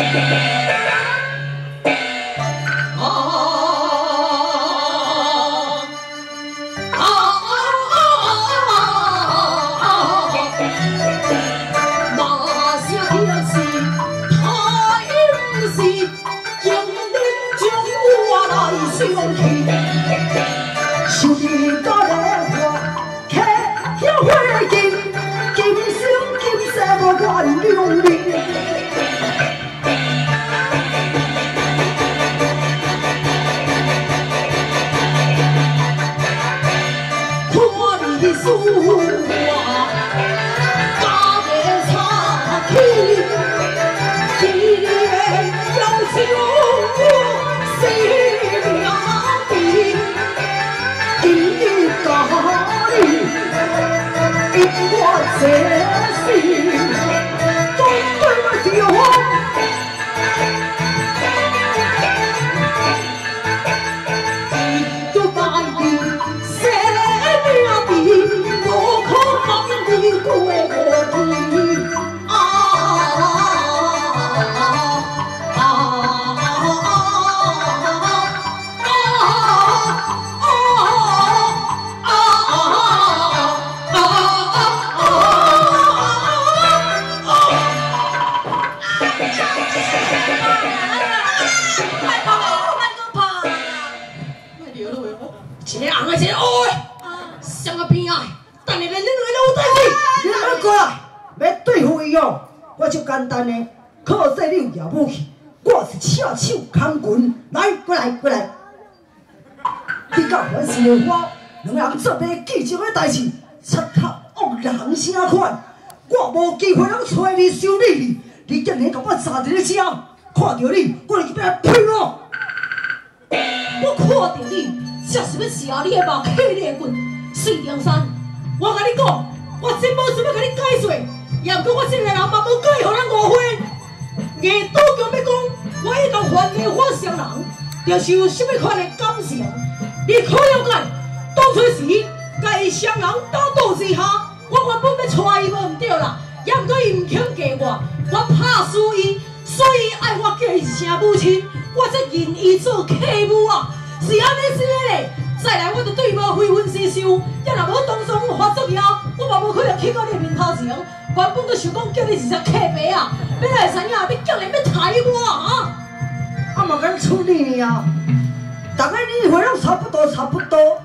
啊啊啊啊啊！马下的是他，又是将令将官来相劝，一个红的，一个黑的，想个平啊，等你来恁两个老太婆，恁两个？过来，要对付伊哦，我就简单嘞，可惜你有遥不去，我是赤手空拳，来过来过来，你敢还是我，两个人做伙记这个代志，出口恶人声款，我无机会通找你修理你，你竟然甲我扎伫咧遮，看到你，我就要来劈咯，我看到你。吃是么吃？你的肉啃你的棍，碎梁山，我跟你讲，我真无想要跟你解释，也毋过我这个人嘛无可以让人误会。耶稣强要讲，我一同犯罪犯上人，就是有甚么款的感情？你可了解？当初时，甲伊双人打赌之下，我原本要娶伊无毋对啦，也毋过伊毋肯嫁我，我怕输伊，所以爱我嫁伊一声母亲，我才认伊做客母啊。是安尼说的。再来，我就对我非分之想，要若无当初我发作以后，我嘛无可能去到你面头前。原本都想讲叫你一只客白啊，你来啥样？你叫人要抬我啊？啊，嘛处理你啊？大概你回来差不多，差不多，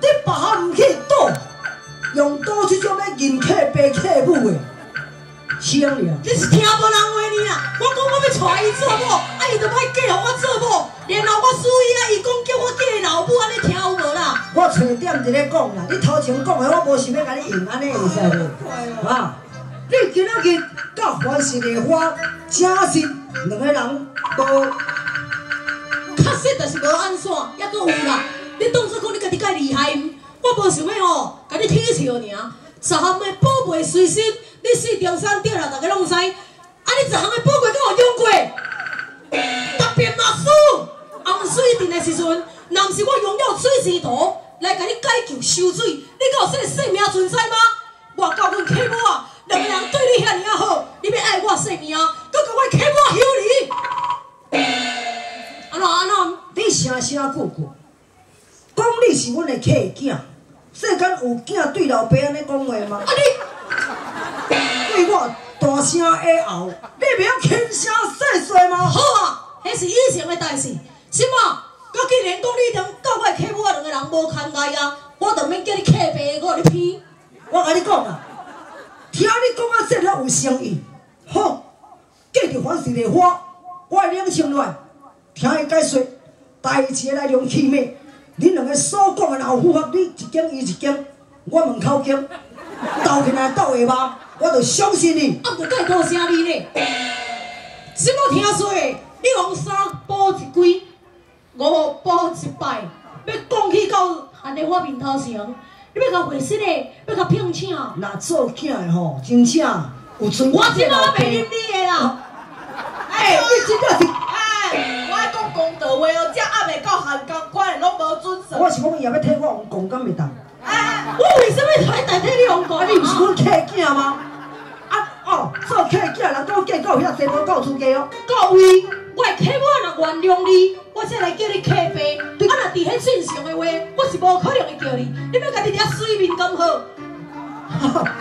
你把下唔去赌，用赌去做咩？客白客母的，是，你？你是听无人话你啦？我讲我要抬伊做无，啊，伊就歹找点在咧讲啦，你头前讲的我无想要甲你用，安尼会使唔？啊，你今仔日教反是莲花，真是两个人确实就是无按线，还啦！你当初讲你家己厉害？我无想要哦，甲你起笑尔。十行的宝贝随身，你四中山着啦，大家拢使。啊，你一行的宝贝都我用过，特别魔术，红水定的时阵，乃不是我拥有水师图。来甲你解救受罪，你敢有说性命存在吗？我告阮客户啊，两个人对你遐尼尔好，你要爱我性命，搁甲我客户休你。阿那阿那，你声声句句讲你是阮的客囝，世间有囝对老爸安尼讲话吗？啊你 对我大声哀嚎，你袂晓轻声细细吗？好啊，迄是以前的代志，是嘛？我竟然讲你当哎呀，我都免叫你客白我你骗。我跟你讲啊，听你讲啊，这哪有诚意？吼，继续反是烈我，我冷清落来，听伊解说，大的来容气面，恁两个所讲的老符合，你一惊伊一惊，我门口惊，斗起来斗下吧，我就相信你。啊，就解多声你呢？什么听说？你三补一几，五补一百，要讲起到。安尼我面头上，你要甲回信的，要甲聘请。若做囝的吼，真正有存我即我袂认你的啦。哎、你真正是哎，我爱讲公道话哦，遮压的到韩江关，拢无准守。我是讲伊也要替我王公干袂当。哎，我为什么台台替你王公？你毋是阮客囝吗？啊哦，做客囝，人够见够遐侪，够出家哦。各位，我的客我若原谅你，我再来叫你客辈。啊，若伫迄正常的话，我是无可能会叫你。你要家己遐水面咁好，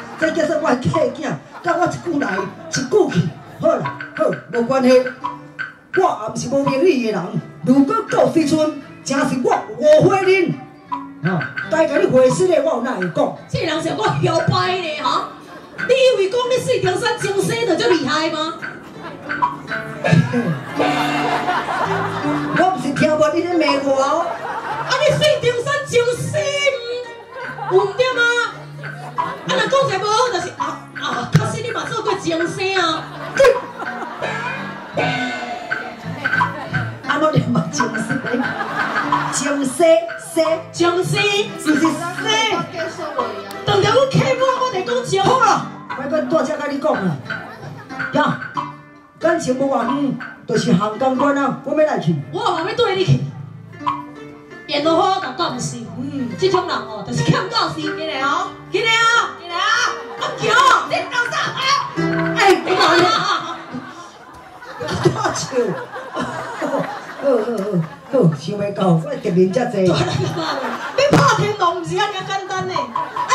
这叫做我的客囝，甲我一句来一句去。好啦，好，无关系。我也毋是无名利的人，如果到时阵，真是我误会恁。哦，该甲你回事的，我有哪会讲？这人是我摇摆的哈。你以为讲你四条山江西就遮厉害吗？我毋是听无你咧骂我哦。啊，你水中山江西，有毋对吗？啊，若讲者无好，就是啊啊，确实你嘛做过精神啊。安怎念嘛？江西，江西西，江西是不是西？当着我客我，我得讲好江。啊，我跟大家甲你讲啊，呀，感情无偌远，就是航港关啊，我要来去。我嘛要对你去。演得好，但讲毋是。嗯，这种人哦，就是欠讲是。进来哦，进来哦，进来哦！阿强，你搞啥？哎，你来啊！大笑。好好好好，想袂到，我敌人遮济。你怕天龙毋是安尼简单呢？哎，